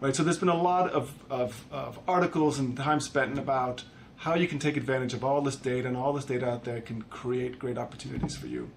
right? So there's been a lot of, of, of articles and time spent about how you can take advantage of all this data and all this data out there can create great opportunities for you.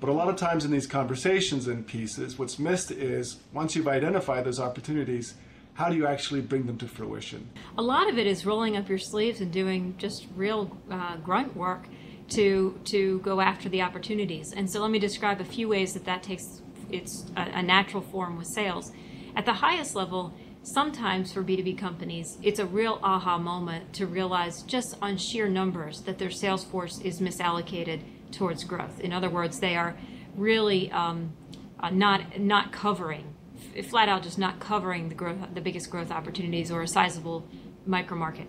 But a lot of times in these conversations and pieces, what's missed is once you've identified those opportunities, how do you actually bring them to fruition? A lot of it is rolling up your sleeves and doing just real uh, grunt work to to go after the opportunities. And so let me describe a few ways that that takes its a, a natural form with sales. At the highest level, sometimes for B2B companies, it's a real aha moment to realize just on sheer numbers that their sales force is misallocated towards growth. In other words, they are really um, uh, not not covering, f- flat out just not covering the growth, the biggest growth opportunities or a sizable micro market.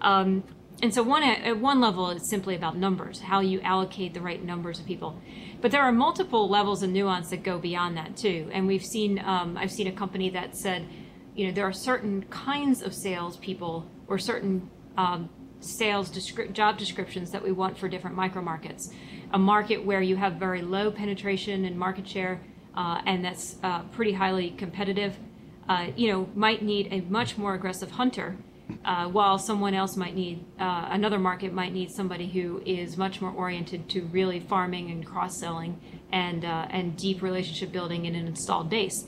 Um, and so one at one level, it's simply about numbers, how you allocate the right numbers of people. But there are multiple levels of nuance that go beyond that too. And we've seen, um, I've seen a company that said, you know, there are certain kinds of salespeople or certain um, sales descri- job descriptions that we want for different micro markets. A market where you have very low penetration and market share, uh, and that's uh, pretty highly competitive, uh, you know, might need a much more aggressive hunter uh, while someone else might need uh, another market might need somebody who is much more oriented to really farming and cross selling and uh, and deep relationship building in an installed base.